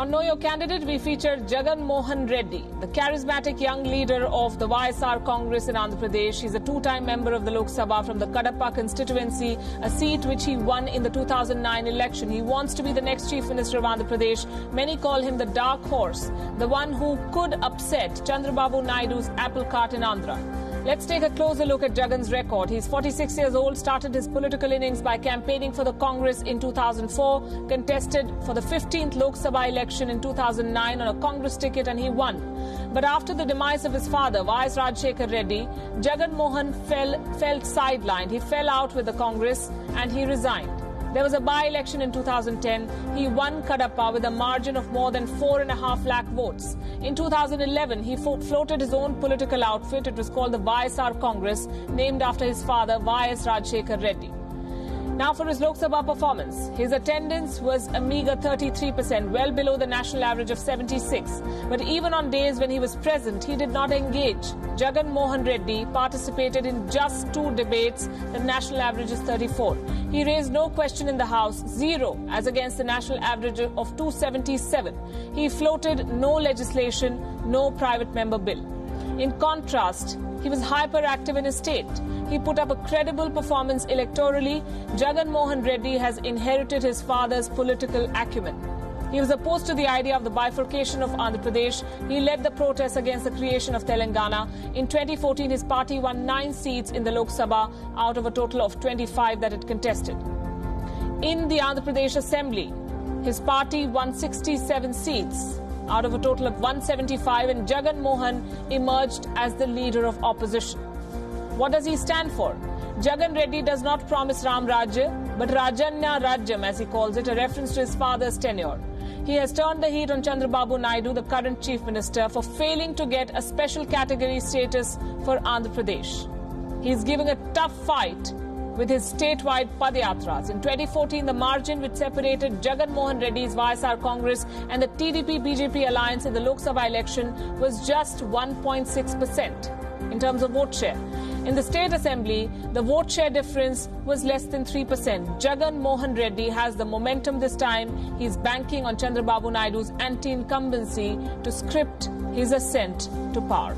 On Know Your Candidate, we feature Jagan Mohan Reddy, the charismatic young leader of the YSR Congress in Andhra Pradesh. He's a two-time member of the Lok Sabha from the Kadapa constituency, a seat which he won in the 2009 election. He wants to be the next Chief Minister of Andhra Pradesh. Many call him the dark horse, the one who could upset Chandrababu Naidu's apple cart in Andhra. Let's take a closer look at Jagan's record. He's 46 years old, started his political innings by campaigning for the Congress in 2004, contested for the 15th Lok Sabha election in 2009 on a Congress ticket and he won. But after the demise of his father, Y.S. Rajshekhar Reddy, Jagan Mohan fell, felt sidelined. He fell out with the Congress and he resigned. There was a by-election in 2010. He won Kadapa with a margin of more than four and a half lakh votes. In 2011, he fo- floated his own political outfit. It was called the YSR Congress, named after his father, Y.S. Rajshekhar Reddy. Now for his Lok Sabha performance. His attendance was a meager 33%, well below the national average of 76. But even on days when he was present, he did not engage. Jagan Mohan Reddy participated in just two debates. The national average is 34. He raised no question in the House, zero, as against the national average of 277. He floated no legislation, no private member bill. In contrast, he was hyperactive in his state. He put up a credible performance electorally. Jagan Mohan Reddy has inherited his father's political acumen. He was opposed to the idea of the bifurcation of Andhra Pradesh. He led the protests against the creation of Telangana. In 2014, his party won nine seats in the Lok Sabha out of a total of 25 that it contested. In the Andhra Pradesh Assembly, his party won 67 seats out of a total of 175, and Jagan Mohan emerged as the leader of opposition. What does he stand for? Jagan Reddy does not promise Ram Rajya, but Rajanna Rajyam, as he calls it, a reference to his father's tenure. He has turned the heat on Chandrababu Naidu, the current chief minister, for failing to get a special category status for Andhra Pradesh. He is giving a tough fight with his statewide Padyatras. In 2014, the margin which separated Jagan Mohan Reddy's YSR Congress and the TDP-BJP alliance in the Lok Sabha election was just 1.6% in terms of vote share. In the state assembly, the vote share difference was less than 3%. Jagan Mohan Reddy has the momentum this time. He's banking on Chandrababu Naidu's anti-incumbency to script his ascent to power.